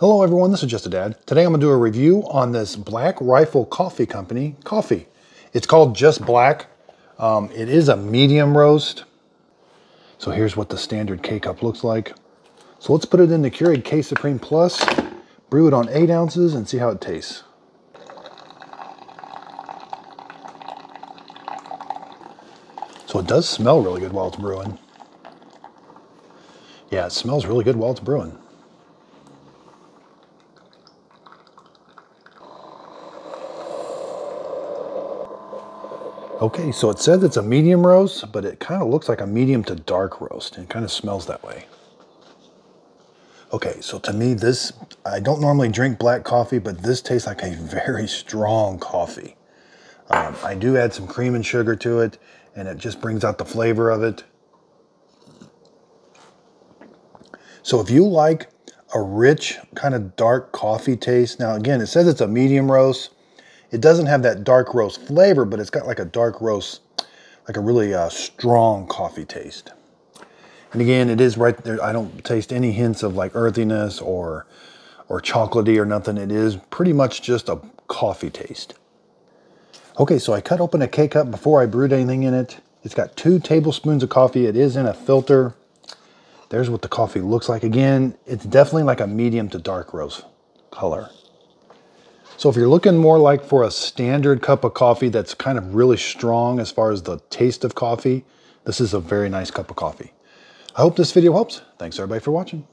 Hello everyone, this is Just a Dad. Today I'm gonna do a review on this Black Rifle Coffee Company coffee. It's called Just Black. Um, it is a medium roast. So here's what the standard K-Cup looks like. So let's put it in the Keurig K Supreme Plus, brew it on eight ounces and see how it tastes. So it does smell really good while it's brewing. Yeah, it smells really good while it's brewing. Okay, so it says it's a medium roast, but it kind of looks like a medium to dark roast. And kind of smells that way. Okay, so to me, this, I don't normally drink black coffee, but this tastes like a very strong coffee. Um, I do add some cream and sugar to it, and it just brings out the flavor of it. So if you like a rich, kind of dark coffee taste, now again, it says it's a medium roast, it doesn't have that dark roast flavor, but it's got like a dark roast, like a really uh, strong coffee taste. And again, it is right there. I don't taste any hints of like earthiness or, or chocolatey or nothing. It is pretty much just a coffee taste. Okay, so I cut open a K-Cup before I brewed anything in it. It's got two tablespoons of coffee. It is in a filter. There's what the coffee looks like. Again, it's definitely like a medium to dark roast color. So if you're looking more like for a standard cup of coffee that's kind of really strong as far as the taste of coffee, this is a very nice cup of coffee. I hope this video helps. Thanks everybody for watching.